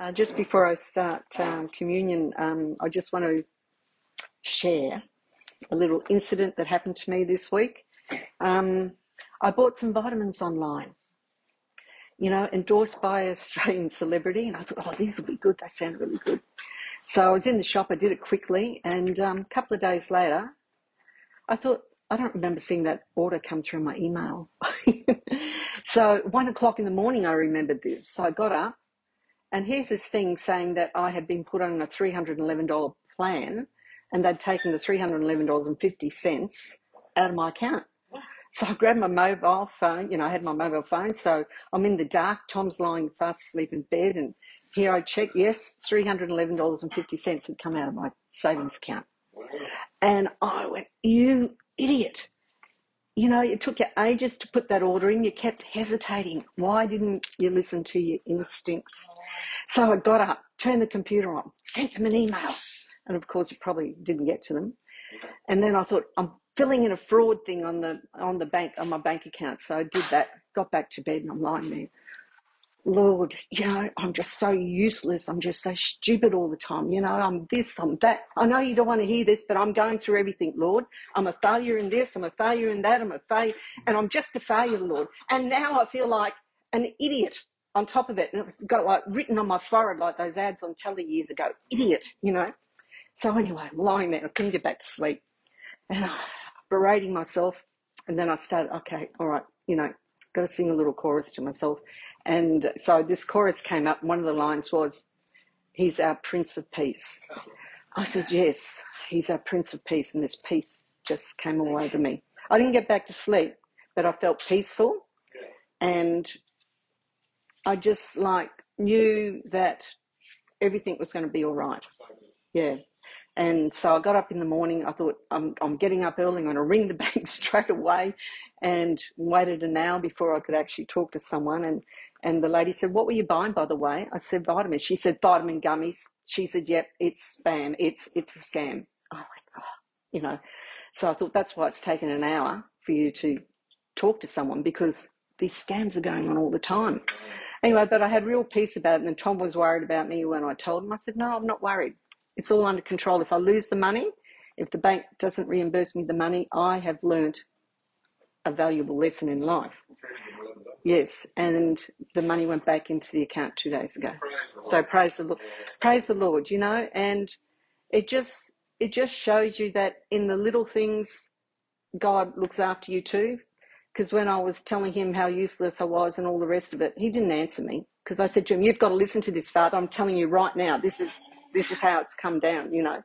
Uh, just before I start um, communion, um, I just want to share a little incident that happened to me this week. Um, I bought some vitamins online, you know, endorsed by an Australian celebrity, and I thought, oh, these will be good. They sound really good. So I was in the shop, I did it quickly, and um, a couple of days later, I thought, I don't remember seeing that order come through my email. so one o'clock in the morning, I remembered this. So I got up and here's this thing saying that I had been put on a $311 plan and they'd taken the $311.50 out of my account. So I grabbed my mobile phone, you know, I had my mobile phone, so I'm in the dark. Tom's lying fast asleep in bed, and here I check, yes, $311.50 had come out of my savings account. And I went, You idiot. You know, it took you ages to put that order in. You kept hesitating. Why didn't you listen to your instincts? So I got up, turned the computer on, sent them an email. And of course, it probably didn't get to them. And then I thought, I'm filling in a fraud thing on the on the bank on my bank account. So I did that, got back to bed and I'm lying there. Lord, you know, I'm just so useless. I'm just so stupid all the time. You know, I'm this, I'm that. I know you don't want to hear this, but I'm going through everything, Lord. I'm a failure in this, I'm a failure in that, I'm a failure, and I'm just a failure, Lord. And now I feel like an idiot on top of it. And it's got like written on my forehead, like those ads on telly years ago idiot, you know. So anyway, I'm lying there. I couldn't get back to sleep. And I'm berating myself. And then I started, okay, all right, you know, got to sing a little chorus to myself. And so this chorus came up. One of the lines was, He's our Prince of Peace. I said, Yes, He's our Prince of Peace. And this peace just came all over me. I didn't get back to sleep, but I felt peaceful. And I just like knew that everything was going to be all right. Yeah. And so I got up in the morning. I thought, I'm, I'm getting up early. I'm going to ring the bank straight away and waited an hour before I could actually talk to someone. And and the lady said, What were you buying, by the way? I said, Vitamins. She said, Vitamin gummies. She said, Yep, it's spam. It's, it's a scam. Oh my God. You know, so I thought that's why it's taken an hour for you to talk to someone because these scams are going on all the time. Mm. Anyway, but I had real peace about it. And then Tom was worried about me when I told him. I said, No, I'm not worried. It's all under control. If I lose the money, if the bank doesn't reimburse me the money, I have learnt a valuable lesson in life. Yes, and the money went back into the account two days ago. Praise so praise the Lord, praise the Lord. You know, and it just it just shows you that in the little things, God looks after you too. Because when I was telling him how useless I was and all the rest of it, he didn't answer me. Because I said to him, "You've got to listen to this, Father. I'm telling you right now. This is this is how it's come down. You know,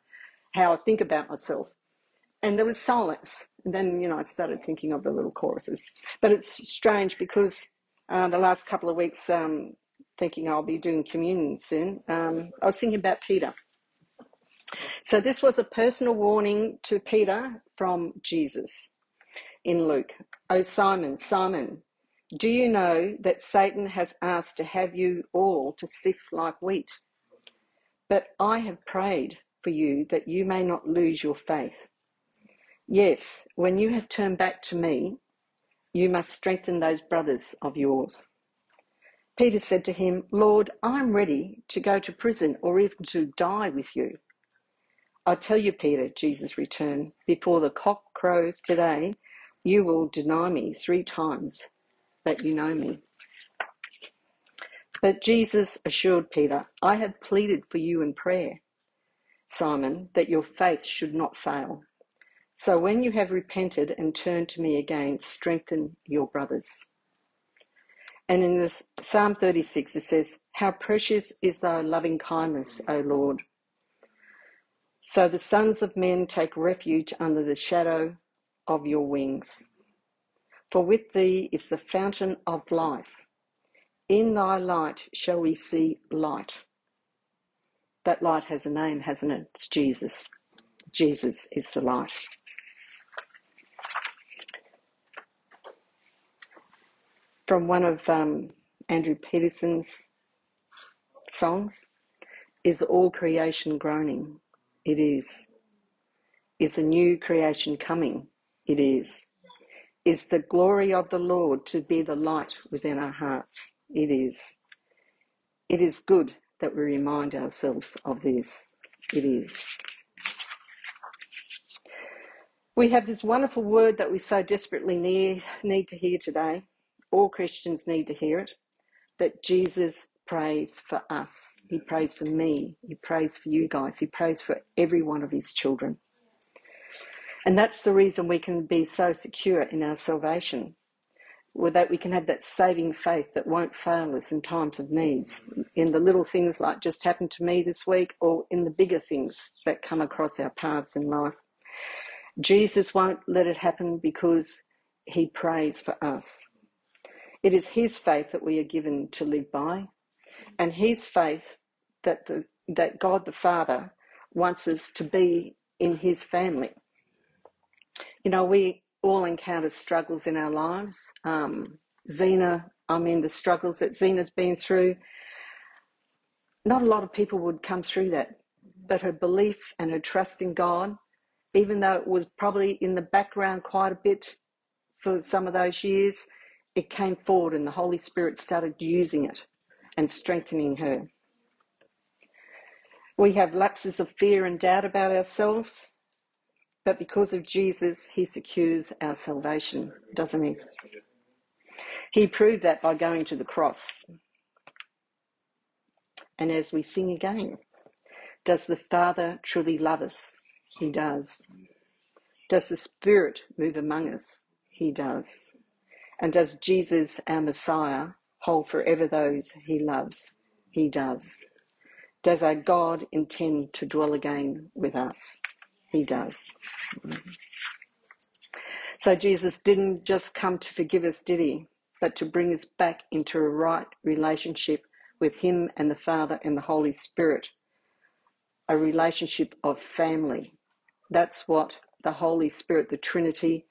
how I think about myself." And there was silence. And then, you know, I started thinking of the little choruses. But it's strange because uh, the last couple of weeks, um, thinking I'll be doing communion soon, um, I was thinking about Peter. So this was a personal warning to Peter from Jesus in Luke. Oh, Simon, Simon, do you know that Satan has asked to have you all to sift like wheat? But I have prayed for you that you may not lose your faith. Yes, when you have turned back to me, you must strengthen those brothers of yours. Peter said to him, Lord, I'm ready to go to prison or even to die with you. I tell you, Peter, Jesus returned, before the cock crows today, you will deny me three times that you know me. But Jesus assured Peter, I have pleaded for you in prayer, Simon, that your faith should not fail. So when you have repented and turned to me again, strengthen your brothers. And in this Psalm 36, it says, How precious is thy loving kindness, O Lord. So the sons of men take refuge under the shadow of your wings. For with thee is the fountain of life. In thy light shall we see light. That light has a name, hasn't it? It's Jesus. Jesus is the light. from one of um, Andrew Peterson's songs Is all creation groaning? It is. Is a new creation coming? It is. Is the glory of the Lord to be the light within our hearts? It is. It is good that we remind ourselves of this. It is. We have this wonderful word that we so desperately need, need to hear today. All Christians need to hear it that Jesus prays for us. He prays for me. He prays for you guys. He prays for every one of his children. And that's the reason we can be so secure in our salvation, that we can have that saving faith that won't fail us in times of needs, in the little things like just happened to me this week, or in the bigger things that come across our paths in life. Jesus won't let it happen because he prays for us. It is his faith that we are given to live by, and his faith that the that God the Father wants us to be in his family. You know, we all encounter struggles in our lives. Um, Zena, I mean, the struggles that Zena's been through, not a lot of people would come through that. But her belief and her trust in God, even though it was probably in the background quite a bit for some of those years, it came forward and the Holy Spirit started using it and strengthening her. We have lapses of fear and doubt about ourselves, but because of Jesus, he secures our salvation, doesn't he? He proved that by going to the cross. And as we sing again, does the Father truly love us? He does. Does the Spirit move among us? He does. And does Jesus, our Messiah, hold forever those he loves? He does. Does our God intend to dwell again with us? He does. So Jesus didn't just come to forgive us, did he? But to bring us back into a right relationship with him and the Father and the Holy Spirit. A relationship of family. That's what the Holy Spirit, the Trinity,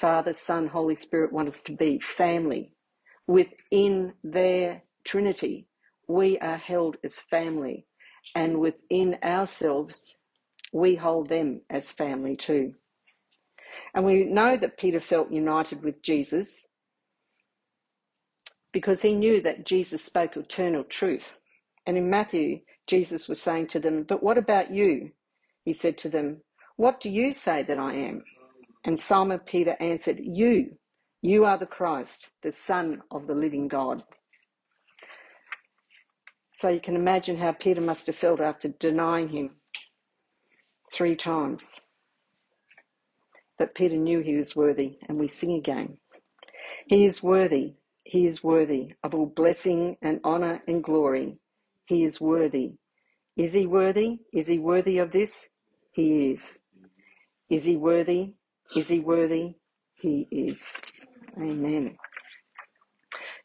Father, Son, Holy Spirit want us to be family. Within their Trinity, we are held as family, and within ourselves, we hold them as family too. And we know that Peter felt united with Jesus because he knew that Jesus spoke eternal truth. And in Matthew, Jesus was saying to them, But what about you? He said to them, What do you say that I am? And Simon Peter answered, You, you are the Christ, the Son of the living God. So you can imagine how Peter must have felt after denying him three times. But Peter knew he was worthy, and we sing again. He is worthy, he is worthy of all blessing and honour and glory. He is worthy. Is he worthy? Is he worthy of this? He is. Is he worthy? Is he worthy? He is. Amen.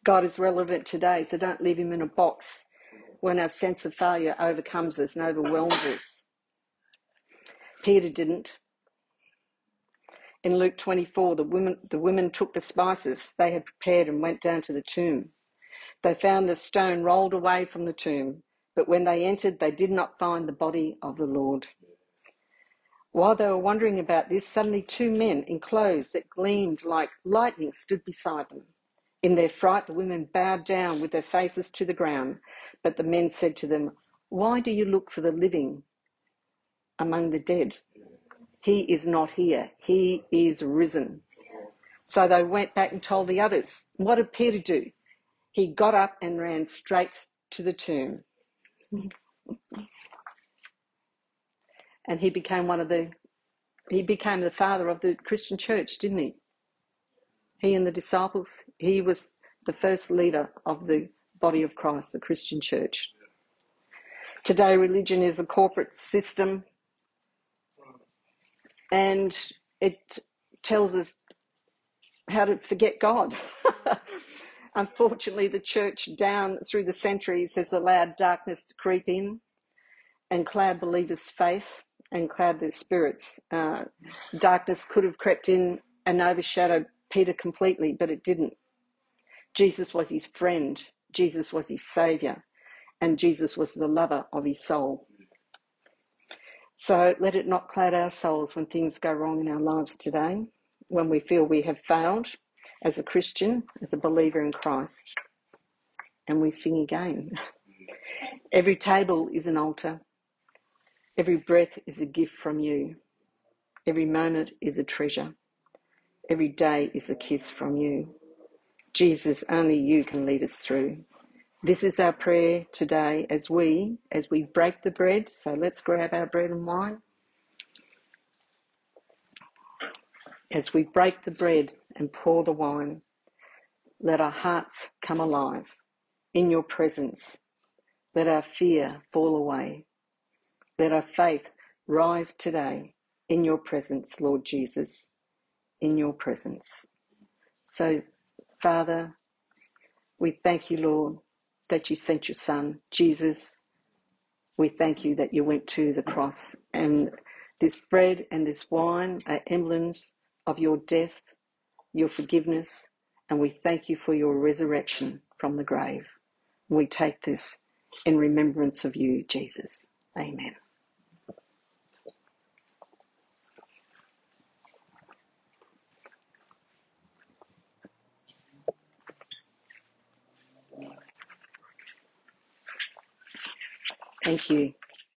God is relevant today, so don't leave him in a box when our sense of failure overcomes us and overwhelms us. Peter didn't. In Luke 24, the women, the women took the spices they had prepared and went down to the tomb. They found the stone rolled away from the tomb, but when they entered, they did not find the body of the Lord. While they were wondering about this, suddenly two men in clothes that gleamed like lightning stood beside them. In their fright, the women bowed down with their faces to the ground, but the men said to them, Why do you look for the living among the dead? He is not here, he is risen. So they went back and told the others. What did Peter do? He got up and ran straight to the tomb. and he became one of the he became the father of the Christian church, didn't he? He and the disciples, he was the first leader of the body of Christ, the Christian church. Today, religion is a corporate system and it tells us how to forget God. Unfortunately, the church down through the centuries has allowed darkness to creep in and cloud believers' faith and cloud their spirits. Uh, darkness could have crept in and overshadowed Peter completely, but it didn't. Jesus was his friend, Jesus was his saviour, and Jesus was the lover of his soul. So let it not cloud our souls when things go wrong in our lives today, when we feel we have failed as a Christian, as a believer in Christ. And we sing again. Every table is an altar. Every breath is a gift from you. Every moment is a treasure. Every day is a kiss from you. Jesus, only you can lead us through. This is our prayer today as we as we break the bread. So let's grab our bread and wine. As we break the bread and pour the wine, let our hearts come alive in your presence. Let our fear fall away. Let our faith rise today in your presence, Lord Jesus, in your presence. So, Father, we thank you, Lord, that you sent your Son, Jesus. We thank you that you went to the cross. And this bread and this wine are emblems of your death, your forgiveness, and we thank you for your resurrection from the grave. We take this in remembrance of you, Jesus. Amen. Thank you.